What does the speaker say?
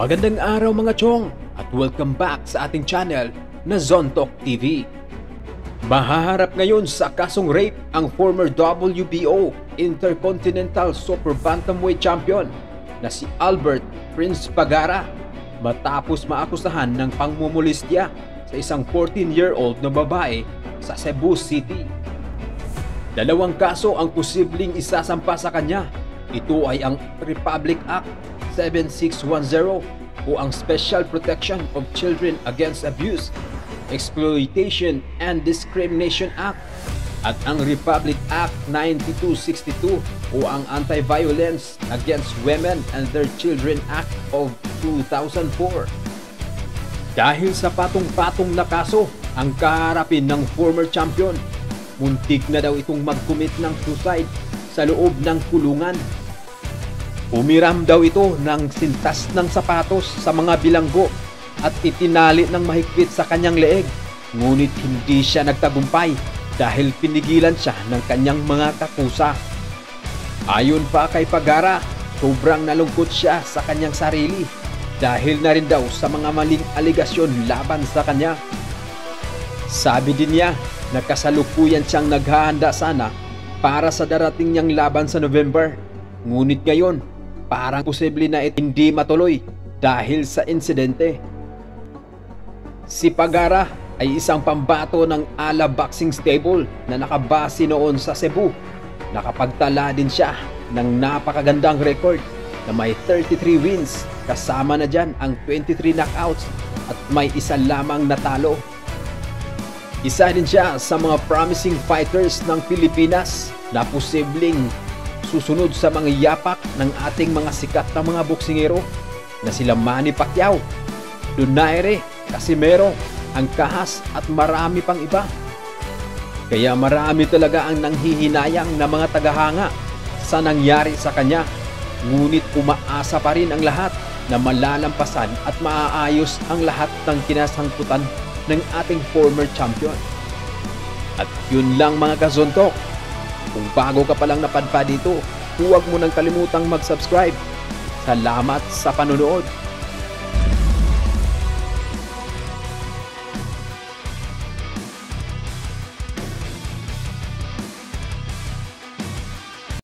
Magandang araw mga chong at welcome back sa ating channel na Zontok TV. Mahaharap ngayon sa kasong rape ang former WBO Intercontinental Super Bantamweight Champion na si Albert Prince Pagara matapos maakusahan ng pangmumulistya sa isang 14-year-old na babae sa Cebu City. Dalawang kaso ang posibleng isasampa sa kanya. Ito ay ang Republic Act 7610 o ang Special Protection of Children Against Abuse, Exploitation and Discrimination Act at ang Republic Act 9262 o ang Anti-Violence Against Women and Their Children Act of 2004. Dahil sa patong-patong na kaso ang kaharapin ng former champion, muntik na daw itong mag-commit ng suicide sa loob ng kulungan. Umiram daw ito ng sintas ng sapatos sa mga bilanggo at itinali ng mahigpit sa kanyang leeg. Ngunit hindi siya nagtagumpay dahil pinigilan siya ng kanyang mga kakusa. Ayon pa kay Pagara, sobrang nalungkot siya sa kanyang sarili dahil na rin daw sa mga maling aligasyon laban sa kanya. Sabi din niya na kasalukuyan siyang naghahanda sana para sa darating niyang laban sa November. Ngunit ngayon, parang posible na ito hindi matuloy dahil sa insidente. Si Pagara ay isang pambato ng Ala Boxing Stable na nakabase noon sa Cebu. Nakapagtala din siya ng napakagandang record na may 33 wins kasama na dyan ang 23 knockouts at may isa lamang natalo. Isa din siya sa mga promising fighters ng Pilipinas na posibleng susunod sa mga yapak ng ating mga sikat na mga boksingero na sila Manny Pacquiao, Donaire, Casimero, Angkahas at marami pang iba. Kaya marami talaga ang nanghihinayang na mga tagahanga sa nangyari sa kanya. Ngunit umaasa pa rin ang lahat na malalampasan at maaayos ang lahat ng kinasangkutan ng ating former champion. At yun lang mga kazontok. Kung bago ka palang napadpa dito, huwag mo nang kalimutang mag-subscribe. Salamat sa panonood.